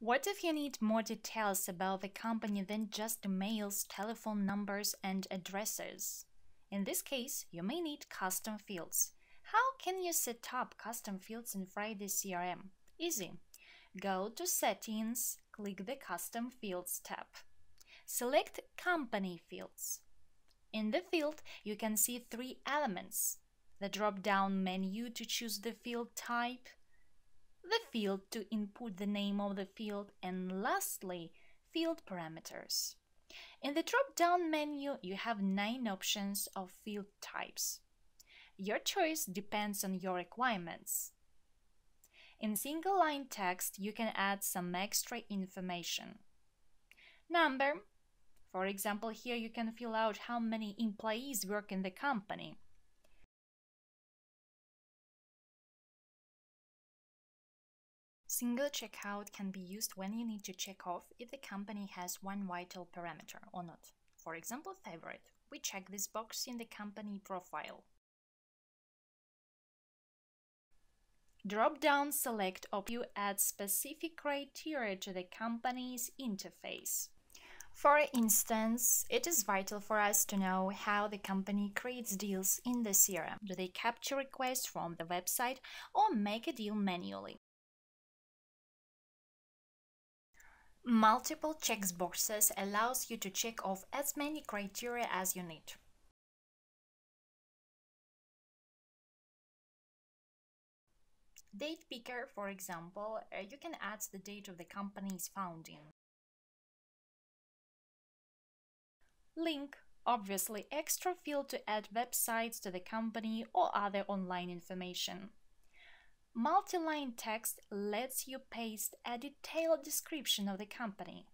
What if you need more details about the company than just emails, telephone numbers, and addresses? In this case, you may need custom fields. How can you set up custom fields in Friday CRM? Easy. Go to Settings, click the Custom Fields tab. Select Company Fields. In the field, you can see three elements. The drop-down menu to choose the field type, the field to input the name of the field, and lastly, field parameters. In the drop-down menu, you have nine options of field types. Your choice depends on your requirements. In single line text, you can add some extra information. Number. For example, here you can fill out how many employees work in the company. Single checkbox can be used when you need to check off if the company has one vital parameter or not. For example, favorite. We check this box in the company profile. Drop-down select op you add specific criteria to the company's interface. For instance, it is vital for us to know how the company creates deals in the CRM. Do they capture requests from the website or make a deal manually? Multiple checkboxes allows you to check off as many criteria as you need. Date picker, for example, uh, you can add the date of the company's founding. Link, obviously extra field to add websites to the company or other online information. Multi-line text lets you paste a detailed description of the company.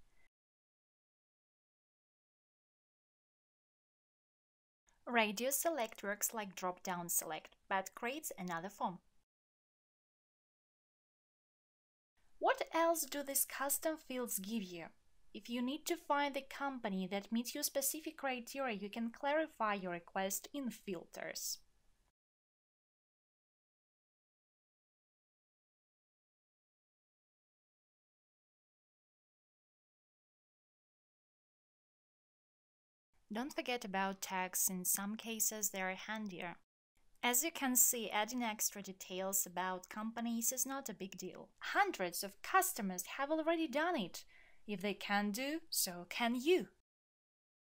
Radio select works like drop-down select, but creates another form. What else do these custom fields give you? If you need to find the company that meets your specific criteria, you can clarify your request in filters. Don't forget about tags, in some cases they are handier. As you can see, adding extra details about companies is not a big deal. Hundreds of customers have already done it. If they can do, so can you.